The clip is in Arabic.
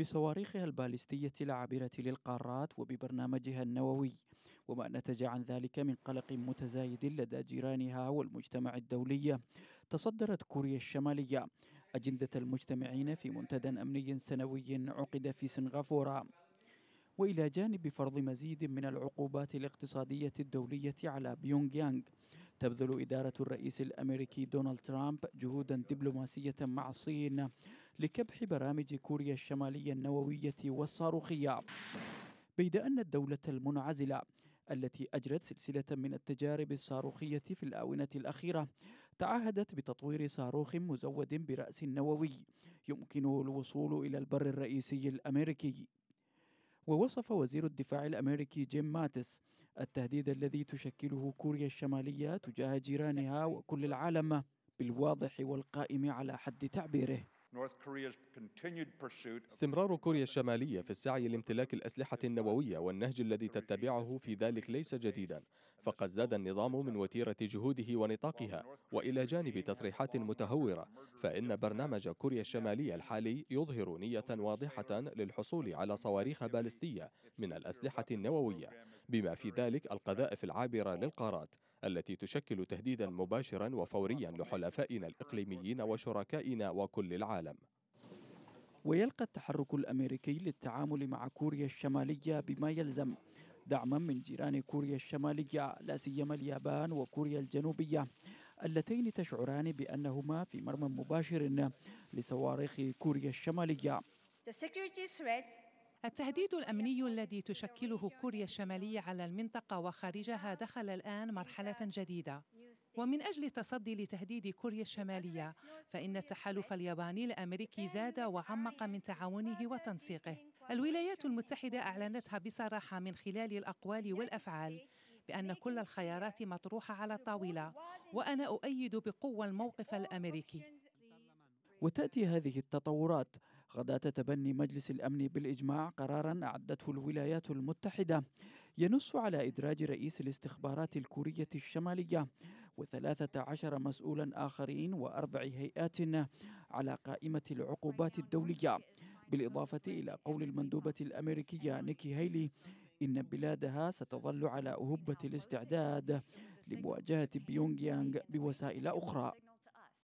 بصواريخها البالستية العابرة للقارات وببرنامجها النووي وما نتج عن ذلك من قلق متزايد لدى جيرانها والمجتمع الدولي. تصدرت كوريا الشمالية. أجندة المجتمعين في منتدى أمني سنوي عقد في سنغافورة. وإلى جانب فرض مزيد من العقوبات الاقتصادية الدولية على بيونغ يانغ تبذل إدارة الرئيس الأمريكي دونالد ترامب جهودا دبلوماسية مع الصين. لكبح برامج كوريا الشمالية النووية والصاروخيه بيد أن الدولة المنعزلة التي أجرت سلسلة من التجارب الصاروخية في الآونة الأخيرة تعهدت بتطوير صاروخ مزود برأس نووي يمكنه الوصول إلى البر الرئيسي الأمريكي. ووصف وزير الدفاع الأمريكي جيم ماتس التهديد الذي تشكله كوريا الشمالية تجاه جيرانها وكل العالم بالواضح والقائم على حد تعبيره. استمرار كوريا الشمالية في السعي لامتلاك الأسلحة النووية والنهج الذي تتبعه في ذلك ليس جديدا. فقد زاد النظام من وتيرة جهوده ونطاقها. وإلى جانب تصريحات متهورة فإن برنامج كوريا الشمالية الحالي يظهر نية واضحة للحصول على صواريخ بالستية من الأسلحة النووية بما في ذلك القذائف العابرة للقارات. التي تشكل تهديدا مباشرا وفوريا لحلفائنا الإقليميين وشركائنا وكل العالم. ويلقى التحرك الأمريكي للتعامل مع كوريا الشمالية بما يلزم دعما من جيران كوريا الشمالية لا سيما اليابان وكوريا الجنوبية اللتين تشعران بأنهما في مرمى مباشر لصواريخ كوريا الشمالية. التهديد الأمني الذي تشكله كوريا الشمالية على المنطقة وخارجها دخل الآن مرحلة جديدة. ومن أجل التصدي لتهديد كوريا الشمالية فإن التحالف الياباني الأمريكي زاد وعمق من تعاونه وتنسيقه. الولايات المتحدة أعلنتها بصراحة من خلال الأقوال والأفعال بأن كل الخيارات مطروحة على الطاولة وأنا أؤيد بقوة الموقف الأمريكي. وتأتي هذه التطورات غداة تبني مجلس الأمن بالإجماع قرارا أعدته الولايات المتحدة ينص على إدراج رئيس الاستخبارات الكورية الشمالية وثلاثة عشر مسؤولا آخرين وأربع هيئات على قائمة العقوبات الدولية. بالإضافة إلى قول المندوبة الأمريكية نيكي هيلي إن بلادها ستظل على أهبة الاستعداد لمواجهة بيونغ يانغ بوسائل أخرى.